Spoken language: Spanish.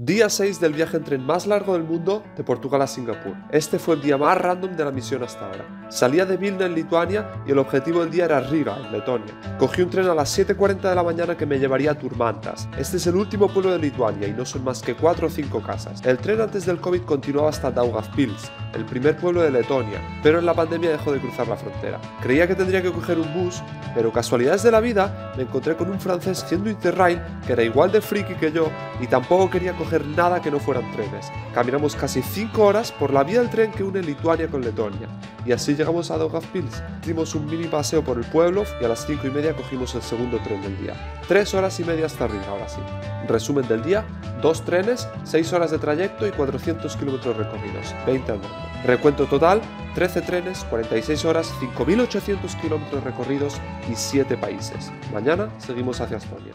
Día 6 del viaje en tren más largo del mundo de Portugal a Singapur. Este fue el día más random de la misión hasta ahora. Salía de Vilna en Lituania y el objetivo del día era Riga, en Letonia. Cogí un tren a las 7.40 de la mañana que me llevaría a Turmantas. Este es el último pueblo de Lituania y no son más que 4 o 5 casas. El tren antes del COVID continuaba hasta Daugavpils, el primer pueblo de Letonia, pero en la pandemia dejó de cruzar la frontera. Creía que tendría que coger un bus, pero casualidades de la vida me encontré con un francés siendo Interrail que era igual de friki que yo y tampoco quería coger nada que no fueran trenes. Caminamos casi 5 horas por la vía del tren que une Lituania con Letonia y así llegamos a Daugavpils. Dimos un mini paseo por el pueblo y a las 5 y media cogimos el segundo tren del día. 3 horas y media hasta arriba, ahora sí. Resumen del día, dos trenes, 6 horas de trayecto y 400 kilómetros recorridos, 20 andando. Recuento total, 13 trenes, 46 horas, 5.800 kilómetros recorridos y 7 países. Mañana seguimos hacia Estonia.